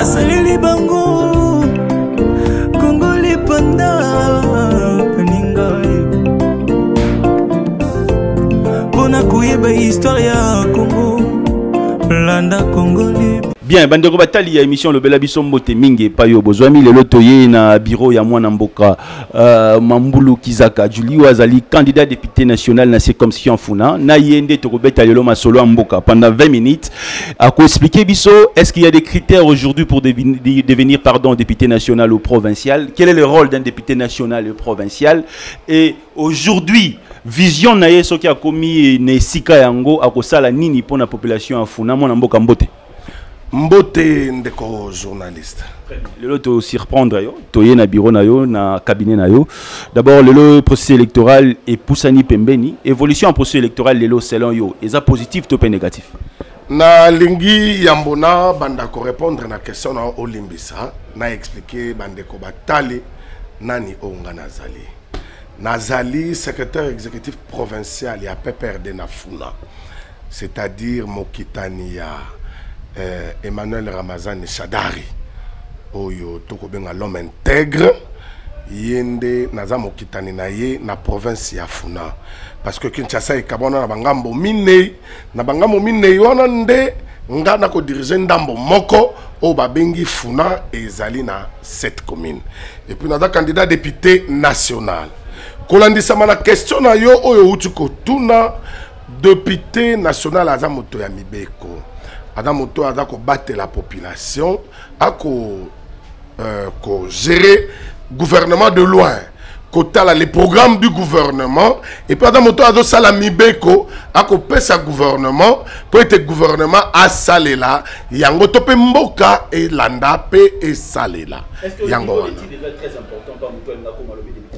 Asaleli bango. Kongo lipanda baninga mpona koyeba histware ya kongo landa kongo lip bien bandeko batali ya émission lobela biso mbote mingi epai oyo bozwami lelo toye na biro ya mwana mboka. Uh, mambulu kizaka juli azali candidat député national na circonscription funa na ye nde tokobeta lelo masolo ya mboka. Pendant 20 minutes akoexplike biso est-ce qu'il y a des critères aujourd'hui pour devenir, député national ou provincial? Quel est le rôle d'un député national et provincial? Et aujourd'hui vision na ye soki akomi na esika yango akosala nini mpona population ya funa mwana mboka mbote mbote ndeko journaliste. Lelo tosurprendre yo toye na bureau na yo na cabinet na yo d'abord lelo processus électoral epusani pembeni. Évolution ya processus électoral lelo selon yo eza positif to mpe négatif? Nalingi yambo na banda korépondre na question na olimbisa na explike bandeko batali nani oyo nga nazali. Nazali secrétaire exécutif provincial ya pprd na funa c'est-à-dire mokitani ya euh, emmanuel ramazani shadari. Oyo tokobenga l'homme intègre ye nde naza mokitani na ye na province ya funa. Parce que kinshasa ekabwana na bangambo minei. Na bangambo minei wana nde nga nakodirige ndambo moko oyo babengi funa ezali na 7 commune et puis naza candidat député national. Kolandisama na question na yo oyo outi kotuna. Député national aza moto ya mibeko aza moto aza kobatela population ako euh, kogérer gouvernement de loin kotala les programmes du gouvernement et puis aza moto azosala mibeko akopesa gouvernement mpo ete gouvernement asalela yango to mpe mboka elanda mpe esalela yango wana.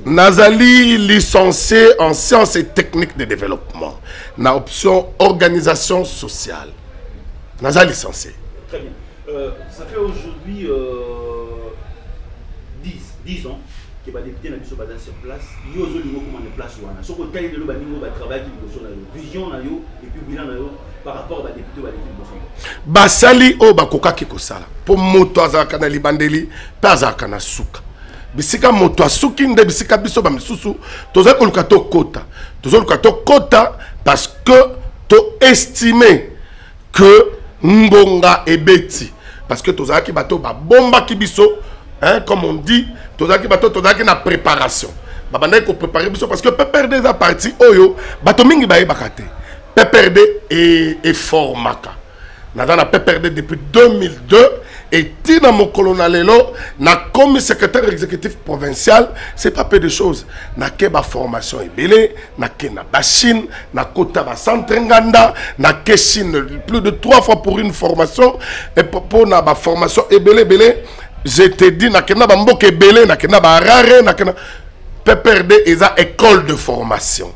nazali licencié en sciences et techniques de développement. Na option organisation sociale naza licencié Très bien. Euh, ça fait aujourd'hui euh, 10, 10 ans que les députés na biso baza sur place. Yo ozolinga okoma na place wana soki otali lelo baningo batravaillaki liboso na yo vision na yo epuis bilan na yo par rapport à badepute oyo baleki liboso na yo basali oyo bakokaki kosala mpo moto azalaka na libandeli mpe azalaka na suka bisika moto asuki nde bisika biso bamisusu tozali koluka tokota. Tozoluka tokota parce que toestime que ngonga ebeti parce que tozalaki bato babombaki biso hein, comme on dit tozalaki bato tozalaki na préparation. Babandaki koprépare biso parce que pprd eza parti oyo bato mingi bayebaka te. Pprd e- eformaka naza na pprd depuis 2002 etina mokolo na lelo nakomi secrétaire exécutif provincial c'est pas peu de choses. Nake baformation ebele nake na bachine nakota bacentre nganda nake chine plus de trois fois pour une formation. Mpona baformation ebele ebele je te dis nakenda bamboka ebele nakenda baharare nakenda pprd eza école de formation.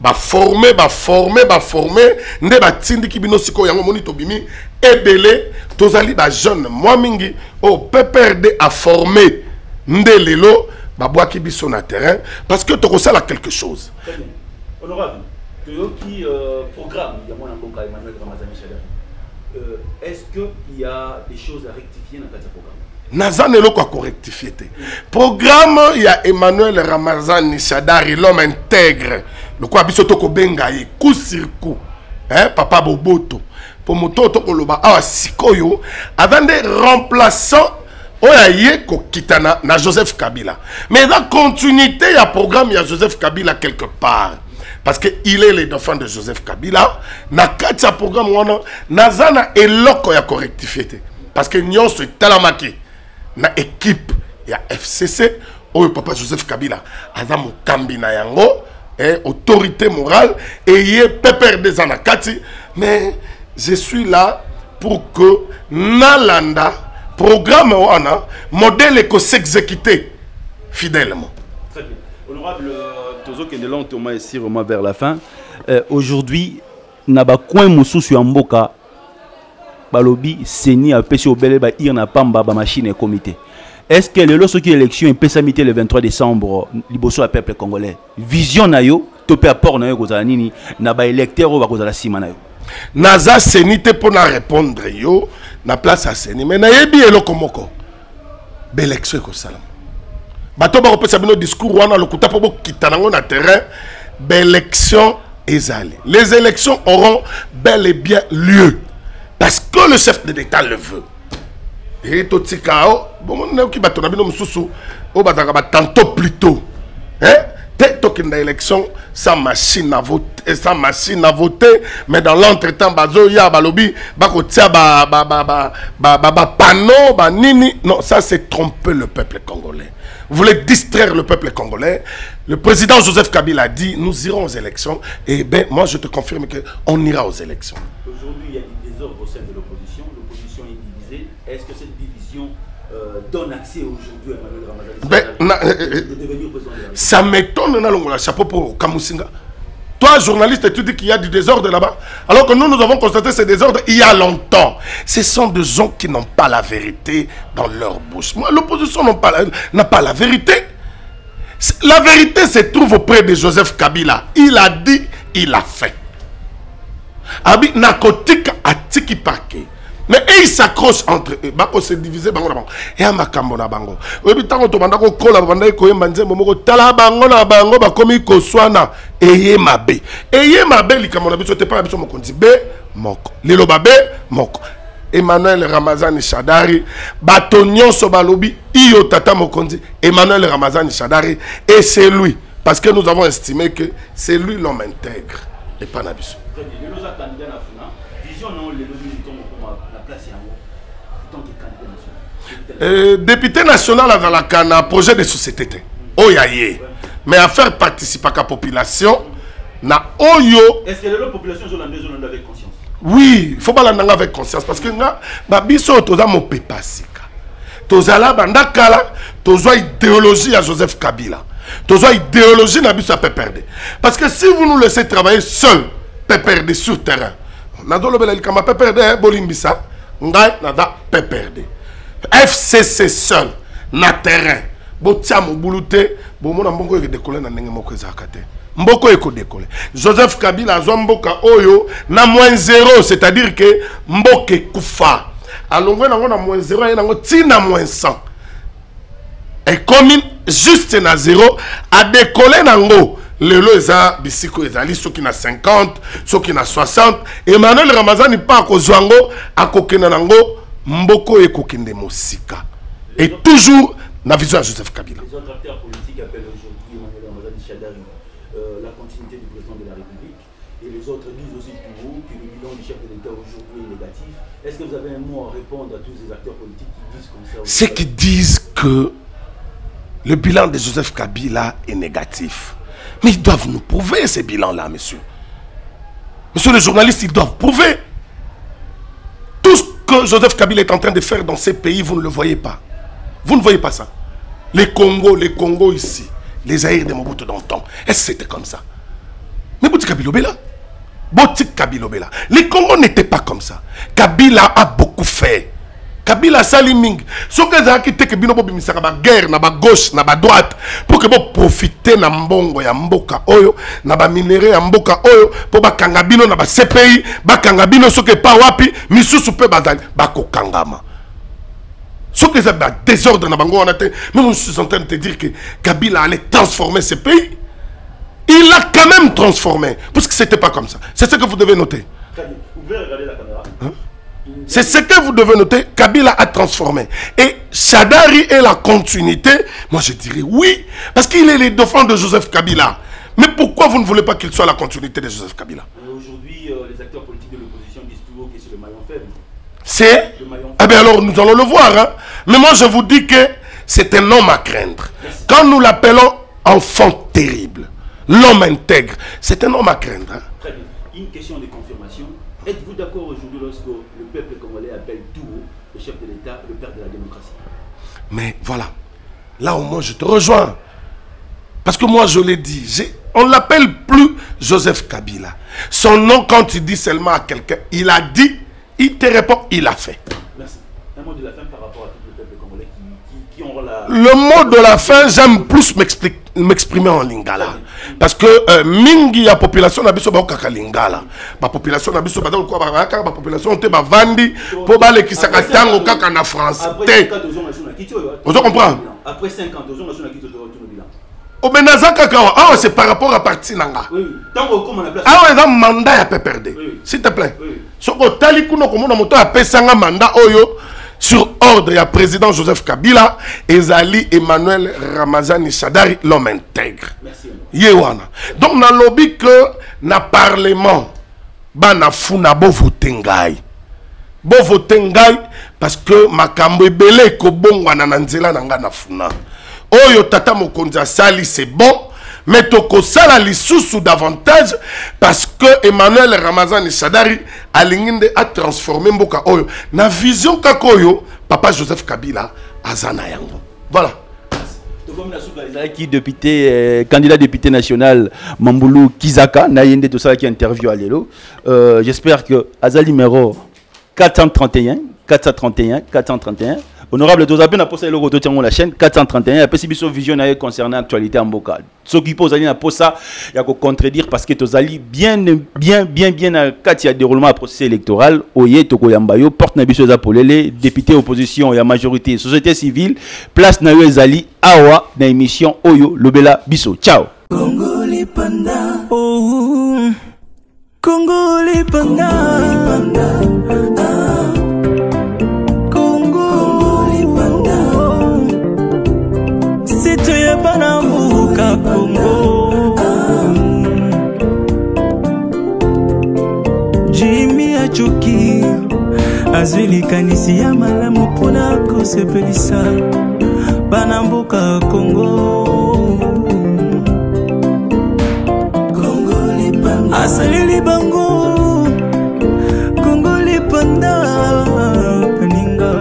Baforme baforme baforme nde batindiki bino sikoyo yango tobimi ebele tozali bajeune mwa mingi. Oyo pprd aforme nde lelo babwaki biso na terrain parce que tokosala quelque chose. Honorable, Toyoki euh, programme, il y a mon amboka Emmanuel Ramazani Chadari. Euh, Est-ce qu'il y a des choses à rectifier dans ce programme? Naza na eloko ya korectifie te. Programme ya emmanuel ramazani shadari l'homme intègre. Lokola biso tokobenga ye coup sur coup hein, papa boboto mpo moto tokoloba awa sikoyo. Aza nde remplaçant oyo aye kokita na, joseph kabila. Mais eza continuité ya programme ya joseph kabila quelque part. Parce que il est le dauphin de joseph kabila. Na kati ya programme wana naza na eloko ya korectifie te. Parce que nyonso etalamaki na équipe ya fcc oyo papa joseph kabila aza mokambi na yango eh, autorité morale. Eye pprd eza na kati. Mais je suis là pour que nalanda programme wana modèle ekosexécuter fidèlement Très bien. Honorable euh, Tozo Kendelon Thomas ici vraiment vers la fin. Euh, Aujourd'hui, na ba coin mosusu mboka balobi seni apesi obele ba ir na pamba ba machine et comité. Est-ce que lelo soki élection epesami te le 23 décembre liboso ya peuple congolais? Vision na yo to pe apport na yo kozala nini? Na ba électeur oyo bakozala nsima na naza seni te mpo na répondre yo na place ya seni. Me nayebi eloko moko. Baélection ekosalama. Bato bakopesa bino discours wana lokuta mpo bokita nango na terrain baélection ezali. Les élections auront bel et bien lieu. Parce que le chef de l'état le veut. E totika o bomonoki bato na bino mosusu oyo bazalaka batanto plus tôt hein? te tokenda élection sans machine à voter sans machine à voter. Mais dans l'entretemps bazoya balobi bakotia ba ba ba ba ba ba ba panneau ba nini. Non ça c'est tromper le peuple congolais. Vous voulez distraire le peuple congolais? Le président Joseph Kabila a dit nous irons aux élections. Et ben moi je te confirme que on ira aux élections. Aujourd'hui, il y a des désordres au sein de l'opposition. L'opposition est divisée. Est-ce que cette division euh, donne accès aujourd'hui à Emmanuel Ramazani Ben, na- euh, euh, de devenir président de la République? ça m'étonne nalongola chapeau pour Kamusinga. Toi, journaliste, tu dis qu'il y a du désordre là-bas, alors que nous, nous avons constaté ce désordre il y a longtemps. Ce sont des gens qui n'ont pas la vérité dans leur bouche. Moi, l'opposition n'a pas, la- vérité. La vérité se trouve auprès de Joseph Kabila. Il a dit, il a fait. abi nakotika atiki pake mais e s'accroche entre eux bakose divise bango na bango. Eya makambo na bango. Oyebi ntango tobanda kokola babandaki koyemba nzembo moko tala bango na bango bakomi koswana eye mabe eye mabe likambo na biso te mpa na biso mokonzi be moko. Liloba be moko. Emmanuel ramazani shadari bato nyonso balobi iyo tata mokonzi emmanuel ramazani shadari et c'est lui. Parce que nous avons estimé que c'est lui l'homme intègre. Et pas na biso Très bien. Lelo za candidat na funa. Vision non lelo nini tomo koma la place yango. Tant que candidat national. Euh, député national azalaka na projet de société. Te oyo aye mais affaire participaka population na oyo. Est-ce que lelo population zolanda ezolanda avec conscience? Oui faut balanda nga avec conscience parce que nga babiso oyo toza mopepa sika. Tozala banda kala tozwa idéologie ya joseph kabila. Tozwa idéologie na biso ya pprd parce que si vous nous laissez travailler seul pprd sur terrain nazolobela likambo ya pprd eh, bolimbisa ngai naza pprd fcc seul na terrain. Botia mobulu te bomona mbongo ekodekole na ndenge moko ezalaka te. Mboko ekodekole joseph kabila azwa mboka oyo na moins zéro c'est-à-dire ke mboka ekufa. Alongwe nango na moins zéro aye nango ntina moins 100 ekomi juste na zéro adekole nango. Lelo eza bisiko ezali soki na 50 soki na 60 emmanuel ramazani mpa akozwa yango akokenda nango mboko ekokende mosika et toujours na vision ya joseph kabila Les autres acteurs politiques appellent aujourd'hui Emmanuel Ramazani Chadari euh, la continuité du président de la République. Et les autres disent aussi pour vous que le bilan du chef de l'État aujourd'hui est négatif. Est-ce que vous avez un mot à répondre à tous ces acteurs politiques qui disent comme ça ceux qui disent que le bilan de Joseph Kabila est négatif. Mais ils doivent nous prouver ces bilans-là, monsieur. Monsieur le journaliste, ils doivent prouver. Joseph Kabila est en train de faire dans ces pays, vous ne le voyez pas. Vous ne voyez pas ça. Les Congos, les Congos ici, les Aïrs de Mobutu temps, est-ce que c'était comme ça? Mais Bouti Kabila Obela Bouti Kabila Obela. Les Congos n'étaient pas comme ça. Kabila a beaucoup fait. Kabila asali mingi. Soki ezalaki te ke bino bobimisaka baguerre na bagauche na badroite mpo ke boprofite na mbongo ya mboka oyo na baminere ya mboka oyo mpo bakanga bino na bacpi bakanga bino soki epa wapi misusu mpe bazali bakokangama soki eza badésordre na bango wana te même je suis en train de te dire que kabila allait transformer ce pays il a quand même transformé. Parce que c'était pas comme ça. C'est ce que vous devez noter. Vous pouvez regarder la caméra. C'est ce que vous devez noter. Kabila a transformé. Et Shadari est la continuité. Moi, je dirais oui. Parce qu'il est le dauphin de Joseph Kabila. Mais pourquoi vous ne voulez pas qu'il soit la continuité de Joseph Kabila? Euh, Aujourd'hui, euh, les acteurs politiques de l'opposition disent toujours que c'est le maillon faible. C'est... Eh bien alors, nous allons le voir. hein. Mais moi, je vous dis que c'est un homme à craindre. Quand nous l'appelons enfant terrible, l'homme intègre, c'est un homme à craindre. hein. Très bien. Une question de confirmation. Êtes-vous d'accord aujourd'hui lorsque le peuple congolais appelle tout le chef de l'État le père de la démocratie? Mais voilà, là au moins je te rejoins. Parce que moi je l'ai dit, on l'appelle plus Joseph Kabila. Son nom, quand tu dis seulement à quelqu'un, il a dit, il te répond, il a fait. Mot de la fin par rapport à tout le peuple congolais qui, qui, qui ont la... Le mot de la fin, j'aime plus m'exprimer en lingala. Parce que euh, mingi ya population na biso lingala. Ba population na biso badako kwa bakaka ba population te bavandi po balekisaka ntango kaka na France Après te. 5 ans, deux ans, on a quitté, ouais. Vous comprenez? Après 5 ans, deux ans, on a quitté tout le bilan. obenaza kaka awa awa c'est par rapport à parti na nga awa eza mandat ya Oui. s'il te plaît soki otali kuna komona moto apesanga mandat oyo sur ordre ya président joseph kabila ezali emmanuel ramazani shadari l'homme intègre. Merci. ye wana donc nalobi que na parlement bana funa bovote ngai bovote ngai parce que makambo ebele ekobongwana na nzela na na funa. Oyo tata mokonzi asali c'est bon mais tokosala lisusu davantage parce que emmanuel ramazani shadari alingi nde atransforme mboka oyo. Na vision kaka oyo papa joseph kabila aza na yango. Voilà. Ezalaki député euh, candidat député national mambulu kizaka na ye nde tosalaki interview ya lelo. Euh, j'espère que aza numéro 431 431 431 honorable toza mpe na posa eloko totiango la chaîne 431 apesi biso vision na ye concernant actualité ya mboka soki mpo ozali na posa ya kocontredire parce que tozali bien bien bien bien na kati ya déroulement ya processus électoral. Oye tokoyamba yo porte na biso eza polele député opposition ya majorité société civile. Place na yo ezali awa na émission oyo lobela biso ciao. Congo Oh, Congo Lipanda, Achuki azwi likanisi ya malamu mpona kosepelisa bana mboka Lipanda, asaleli bango kongo lipanda baninga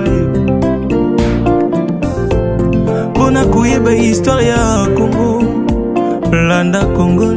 mpona koyeba histware ya kongo landa kongo